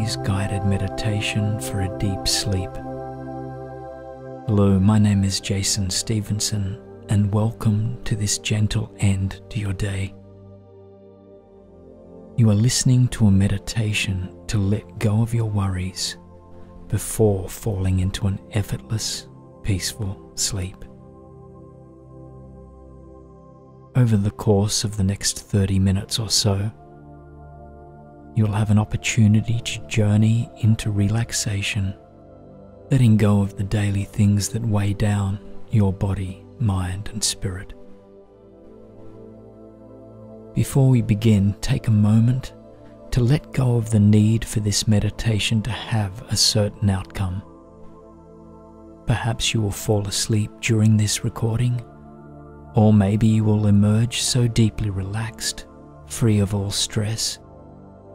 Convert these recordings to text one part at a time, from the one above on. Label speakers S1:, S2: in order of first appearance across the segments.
S1: Guided meditation for a deep sleep. Hello, my name is Jason Stephenson, and welcome to this gentle end to your day. You are listening to a meditation to let go of your worries before falling into an effortless, peaceful sleep. Over the course of the next 30 minutes or so, you'll have an opportunity to journey into relaxation, letting go of the daily things that weigh down your body, mind, and spirit. Before we begin, take a moment to let go of the need for this meditation to have a certain outcome. Perhaps you will fall asleep during this recording, or maybe you will emerge so deeply relaxed, free of all stress,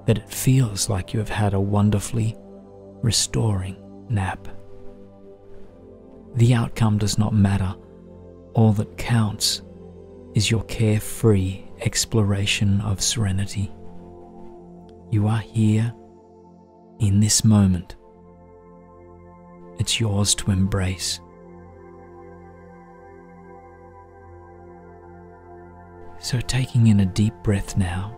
S1: that it feels like you have had a wonderfully restoring nap. The outcome does not matter. All that counts is your carefree exploration of serenity. You are here in this moment. It's yours to embrace. So, taking in a deep breath now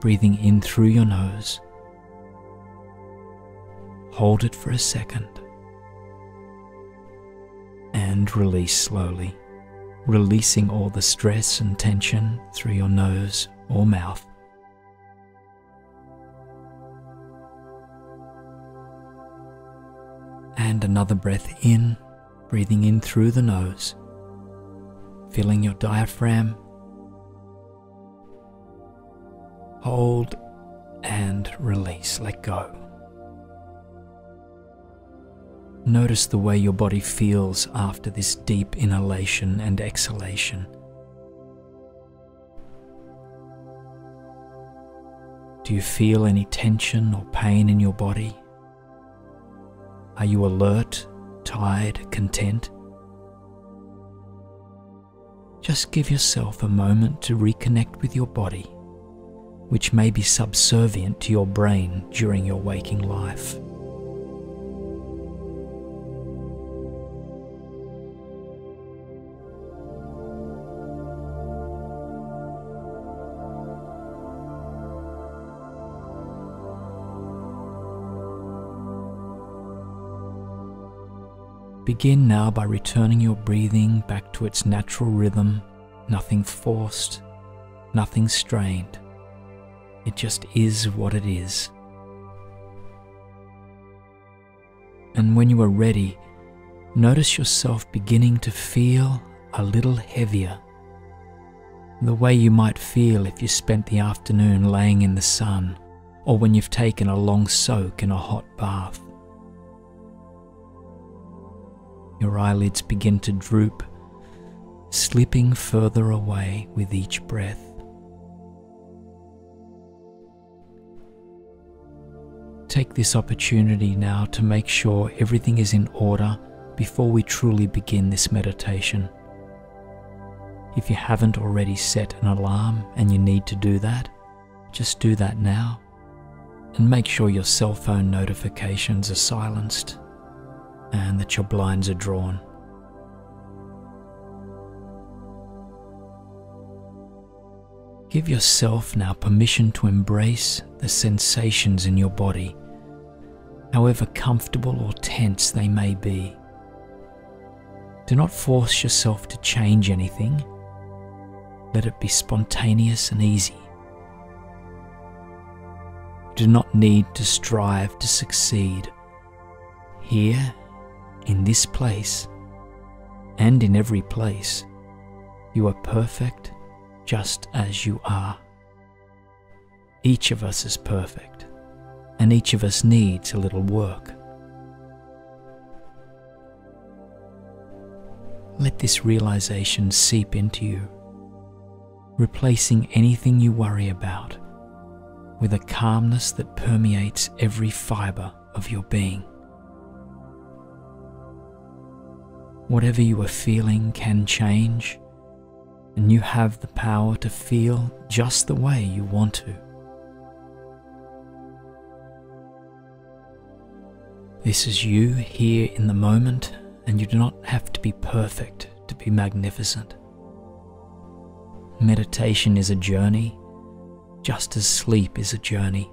S1: breathing in through your nose. Hold it for a second and release slowly, releasing all the stress and tension through your nose or mouth. And another breath in, breathing in through the nose, filling your diaphragm Hold and release, let go. Notice the way your body feels after this deep inhalation and exhalation. Do you feel any tension or pain in your body? Are you alert, tired, content? Just give yourself a moment to reconnect with your body which may be subservient to your brain during your waking life. Begin now by returning your breathing back to its natural rhythm, nothing forced, nothing strained. It just is what it is. And when you are ready, notice yourself beginning to feel a little heavier. The way you might feel if you spent the afternoon laying in the sun or when you've taken a long soak in a hot bath. Your eyelids begin to droop, slipping further away with each breath. Take this opportunity now to make sure everything is in order before we truly begin this meditation. If you haven't already set an alarm and you need to do that, just do that now. And make sure your cell phone notifications are silenced and that your blinds are drawn. Give yourself now permission to embrace the sensations in your body however comfortable or tense they may be. Do not force yourself to change anything. Let it be spontaneous and easy. You do not need to strive to succeed. Here, in this place, and in every place, you are perfect just as you are. Each of us is perfect and each of us needs a little work. Let this realization seep into you, replacing anything you worry about with a calmness that permeates every fiber of your being. Whatever you are feeling can change, and you have the power to feel just the way you want to. This is you here in the moment, and you do not have to be perfect to be magnificent. Meditation is a journey, just as sleep is a journey.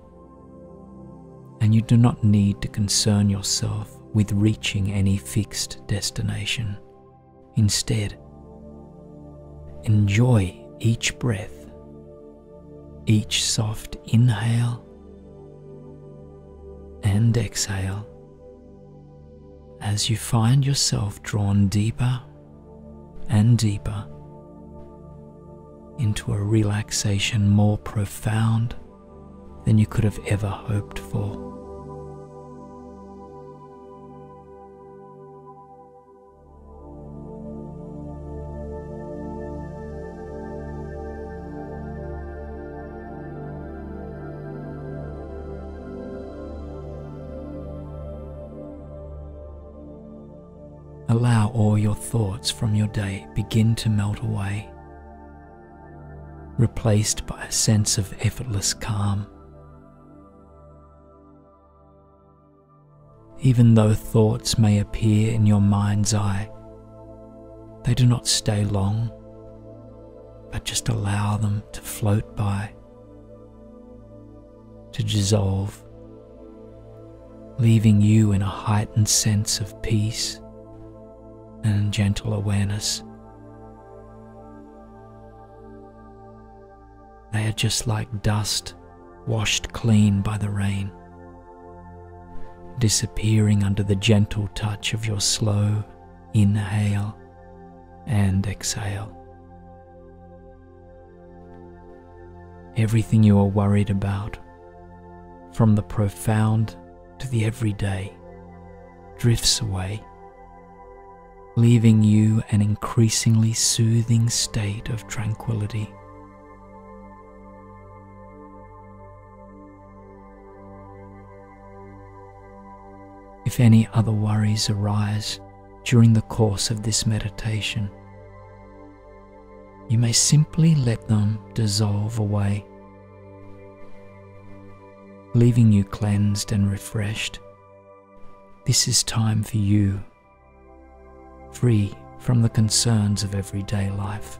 S1: And you do not need to concern yourself with reaching any fixed destination. Instead, enjoy each breath, each soft inhale and exhale as you find yourself drawn deeper and deeper into a relaxation more profound than you could have ever hoped for. Your thoughts from your day begin to melt away, replaced by a sense of effortless calm. Even though thoughts may appear in your mind's eye, they do not stay long, but just allow them to float by, to dissolve, leaving you in a heightened sense of peace and gentle awareness. They are just like dust washed clean by the rain, disappearing under the gentle touch of your slow inhale and exhale. Everything you are worried about, from the profound to the everyday, drifts away leaving you an increasingly soothing state of tranquility. If any other worries arise during the course of this meditation, you may simply let them dissolve away, leaving you cleansed and refreshed. This is time for you free from the concerns of everyday life.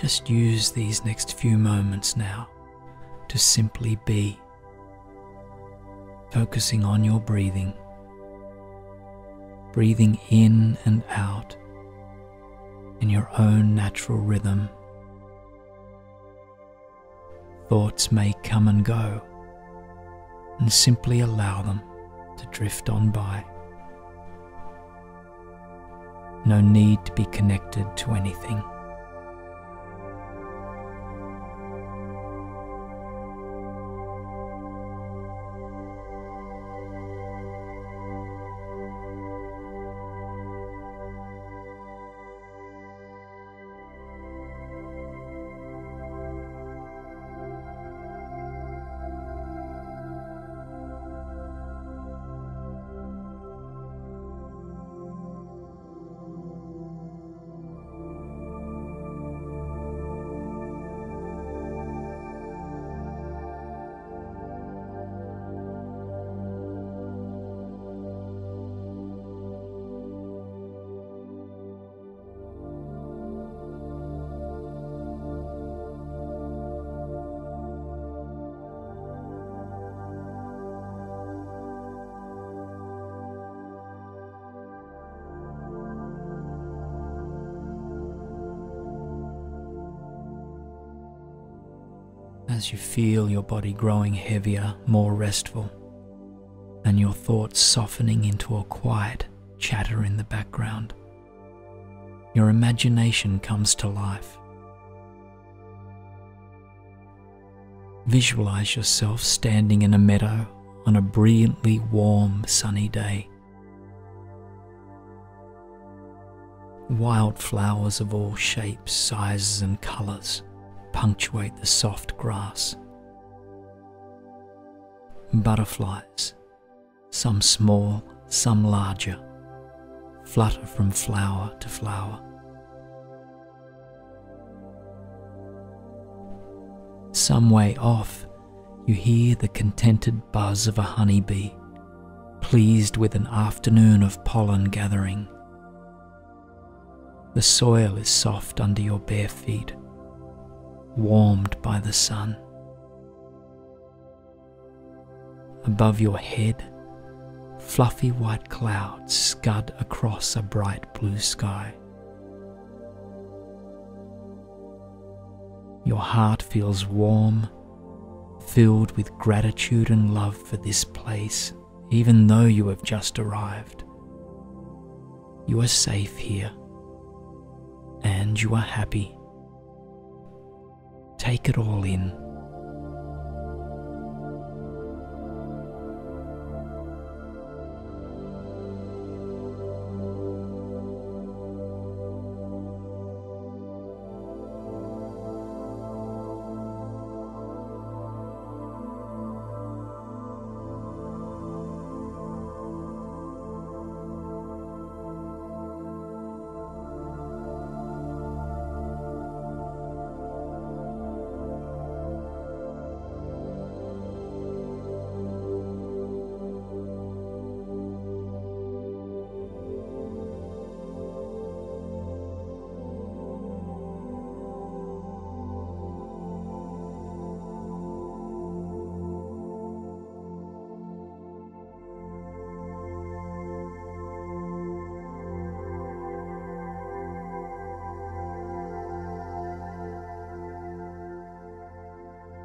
S1: Just use these next few moments now to simply be, focusing on your breathing, breathing in and out in your own natural rhythm. Thoughts may come and go, and simply allow them to drift on by. No need to be connected to anything. Feel your body growing heavier, more restful, and your thoughts softening into a quiet chatter in the background. Your imagination comes to life. Visualize yourself standing in a meadow on a brilliantly warm, sunny day. Wildflowers of all shapes, sizes, and colours punctuate the soft grass. Butterflies, some small, some larger, flutter from flower to flower. Some way off, you hear the contented buzz of a honeybee, pleased with an afternoon of pollen gathering. The soil is soft under your bare feet, warmed by the sun. Above your head, fluffy white clouds scud across a bright blue sky. Your heart feels warm, filled with gratitude and love for this place, even though you have just arrived. You are safe here, and you are happy. Take it all in.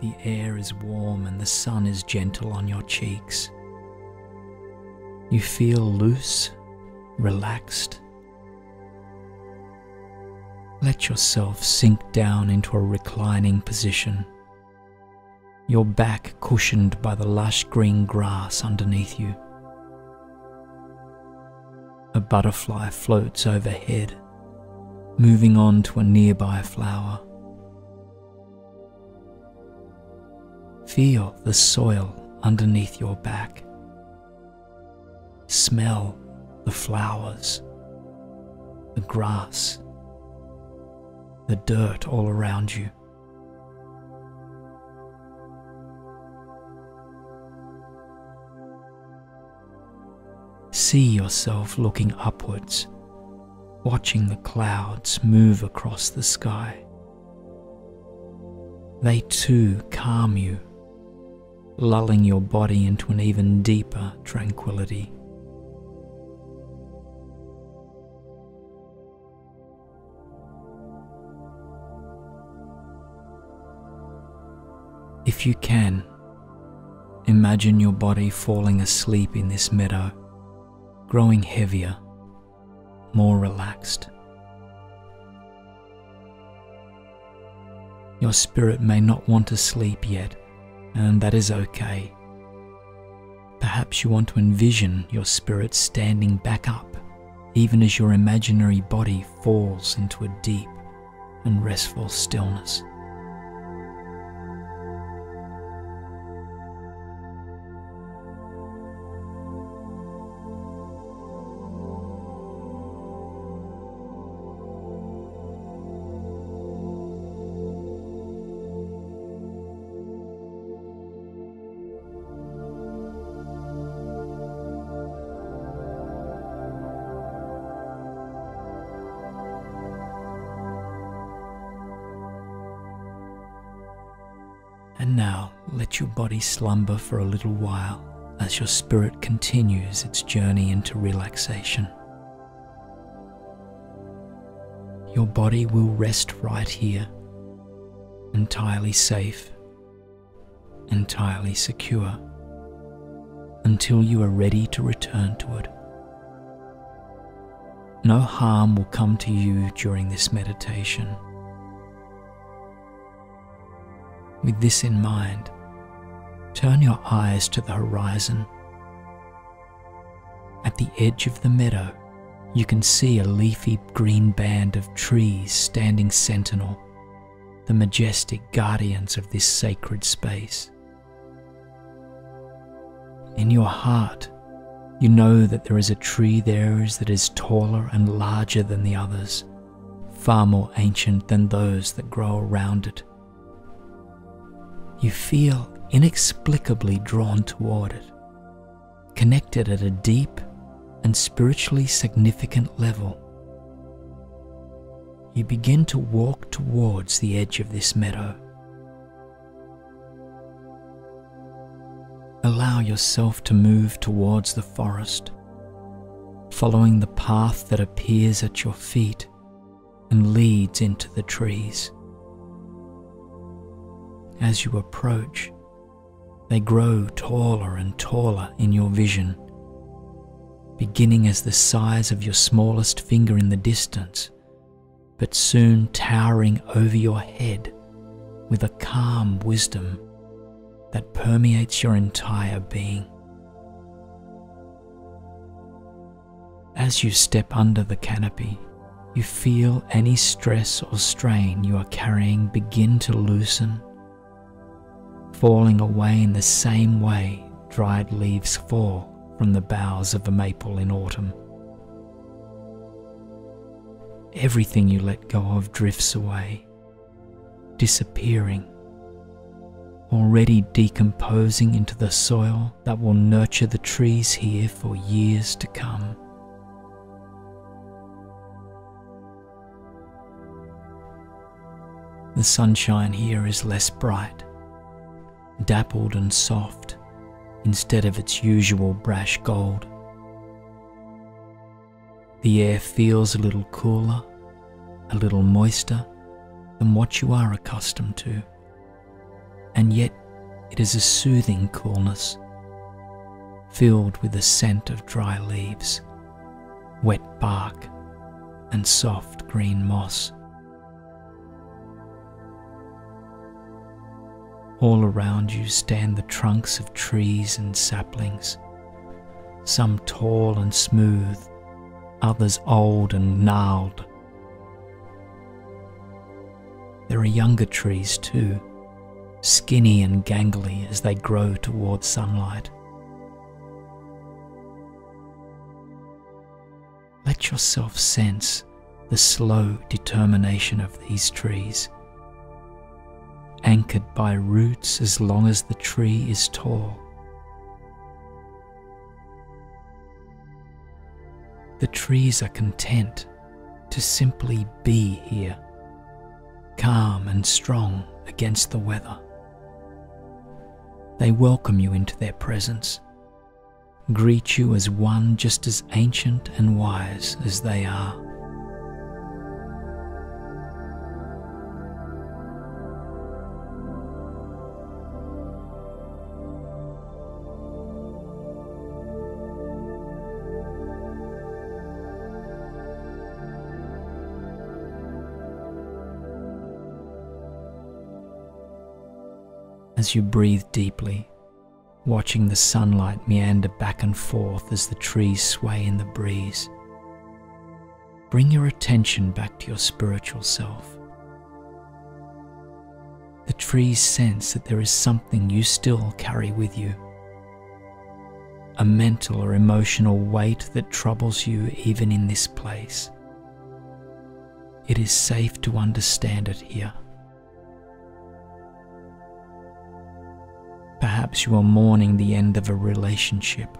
S1: The air is warm and the sun is gentle on your cheeks. You feel loose, relaxed. Let yourself sink down into a reclining position, your back cushioned by the lush green grass underneath you. A butterfly floats overhead, moving on to a nearby flower. Feel the soil underneath your back. Smell the flowers, the grass, the dirt all around you. See yourself looking upwards, watching the clouds move across the sky. They too calm you lulling your body into an even deeper tranquility. If you can, imagine your body falling asleep in this meadow, growing heavier, more relaxed. Your spirit may not want to sleep yet, and that is okay. Perhaps you want to envision your spirit standing back up even as your imaginary body falls into a deep and restful stillness. Slumber for a little while as your spirit continues its journey into relaxation. Your body will rest right here, entirely safe, entirely secure, until you are ready to return to it. No harm will come to you during this meditation. With this in mind, turn your eyes to the horizon. At the edge of the meadow, you can see a leafy green band of trees standing sentinel, the majestic guardians of this sacred space. In your heart, you know that there is a tree there that is taller and larger than the others, far more ancient than those that grow around it. You feel inexplicably drawn toward it, connected at a deep and spiritually significant level. You begin to walk towards the edge of this meadow. Allow yourself to move towards the forest, following the path that appears at your feet and leads into the trees. As you approach, they grow taller and taller in your vision, beginning as the size of your smallest finger in the distance, but soon towering over your head with a calm wisdom that permeates your entire being. As you step under the canopy, you feel any stress or strain you are carrying begin to loosen falling away in the same way dried leaves fall from the boughs of a maple in autumn. Everything you let go of drifts away, disappearing, already decomposing into the soil that will nurture the trees here for years to come. The sunshine here is less bright dappled and soft instead of its usual brash gold. The air feels a little cooler, a little moister than what you are accustomed to, and yet it is a soothing coolness, filled with the scent of dry leaves, wet bark, and soft green moss. All around you stand the trunks of trees and saplings, some tall and smooth, others old and gnarled. There are younger trees too, skinny and gangly as they grow towards sunlight. Let yourself sense the slow determination of these trees anchored by roots as long as the tree is tall. The trees are content to simply be here, calm and strong against the weather. They welcome you into their presence, greet you as one just as ancient and wise as they are. As you breathe deeply, watching the sunlight meander back and forth as the trees sway in the breeze. Bring your attention back to your spiritual self. The trees sense that there is something you still carry with you, a mental or emotional weight that troubles you even in this place. It is safe to understand it here. Perhaps you are mourning the end of a relationship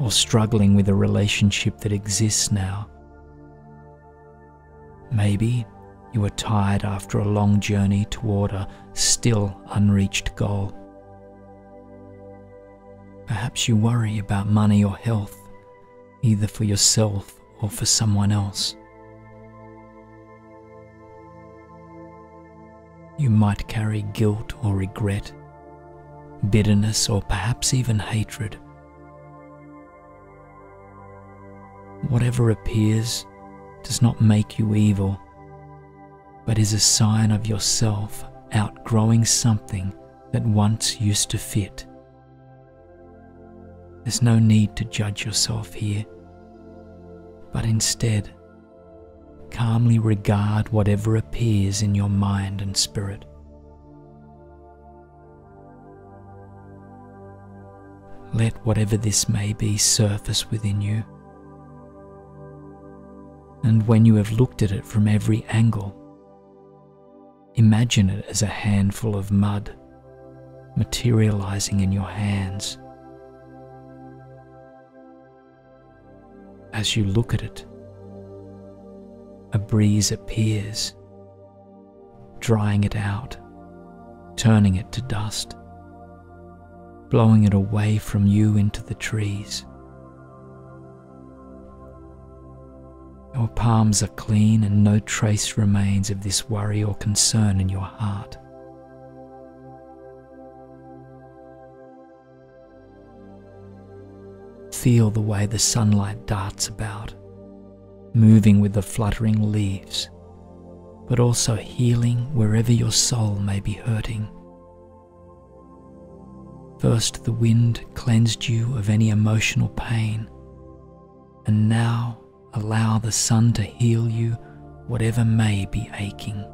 S1: or struggling with a relationship that exists now. Maybe you are tired after a long journey toward a still unreached goal. Perhaps you worry about money or health, either for yourself or for someone else. You might carry guilt or regret bitterness, or perhaps even hatred. Whatever appears does not make you evil, but is a sign of yourself outgrowing something that once used to fit. There's no need to judge yourself here, but instead, calmly regard whatever appears in your mind and spirit. Let whatever this may be surface within you. And when you have looked at it from every angle, imagine it as a handful of mud, materializing in your hands. As you look at it, a breeze appears, drying it out, turning it to dust, blowing it away from you into the trees. Your palms are clean and no trace remains of this worry or concern in your heart. Feel the way the sunlight darts about, moving with the fluttering leaves, but also healing wherever your soul may be hurting. First, the wind cleansed you of any emotional pain, and now allow the sun to heal you whatever may be aching.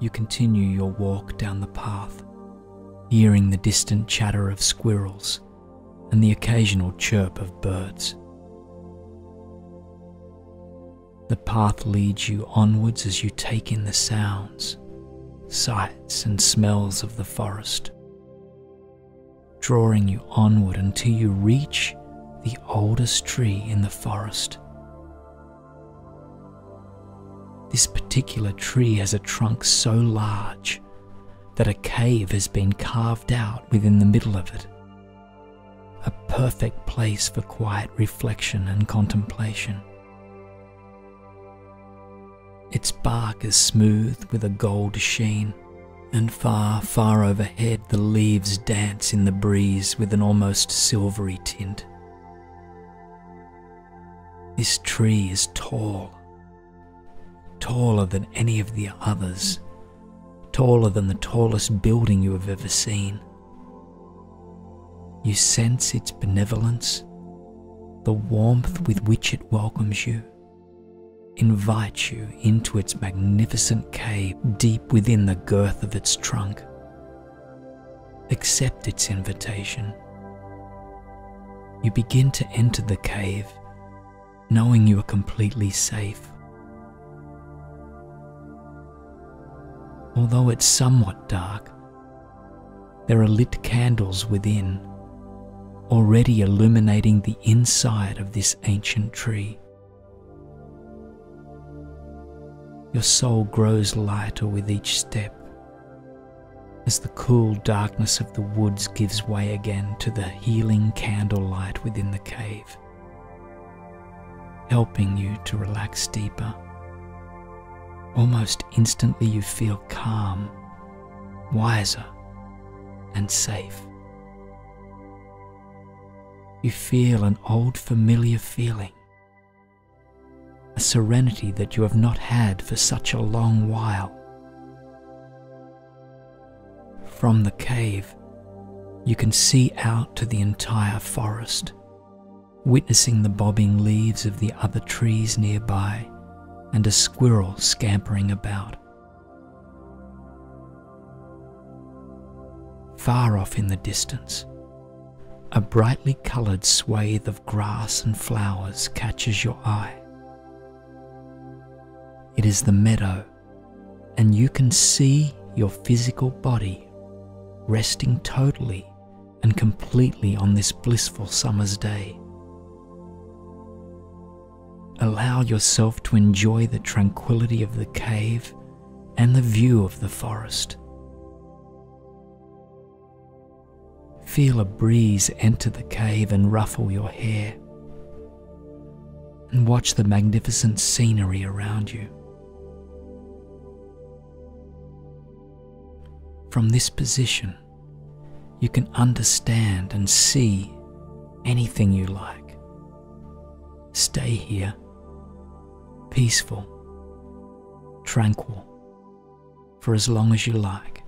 S1: You continue your walk down the path, hearing the distant chatter of squirrels and the occasional chirp of birds. The path leads you onwards as you take in the sounds, sights, and smells of the forest, drawing you onward until you reach the oldest tree in the forest. This particular tree has a trunk so large that a cave has been carved out within the middle of it. A perfect place for quiet reflection and contemplation. Its bark is smooth with a gold sheen, and far, far overhead the leaves dance in the breeze with an almost silvery tint. This tree is tall taller than any of the others, taller than the tallest building you have ever seen. You sense its benevolence, the warmth with which it welcomes you, invites you into its magnificent cave deep within the girth of its trunk. Accept its invitation. You begin to enter the cave, knowing you are completely safe Although it's somewhat dark, there are lit candles within, already illuminating the inside of this ancient tree. Your soul grows lighter with each step as the cool darkness of the woods gives way again to the healing candlelight within the cave, helping you to relax deeper. Almost instantly, you feel calm, wiser, and safe. You feel an old familiar feeling, a serenity that you have not had for such a long while. From the cave, you can see out to the entire forest, witnessing the bobbing leaves of the other trees nearby and a squirrel scampering about. Far off in the distance, a brightly coloured swathe of grass and flowers catches your eye. It is the meadow, and you can see your physical body resting totally and completely on this blissful summer's day. Allow yourself to enjoy the tranquility of the cave and the view of the forest. Feel a breeze enter the cave and ruffle your hair. And watch the magnificent scenery around you. From this position, you can understand and see anything you like. Stay here, peaceful, tranquil, for as long as you like.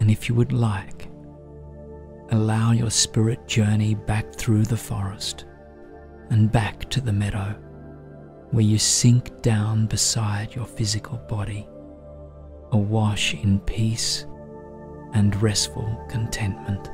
S1: And if you would like, allow your spirit journey back through the forest and back to the meadow where you sink down beside your physical body, awash in peace and restful contentment.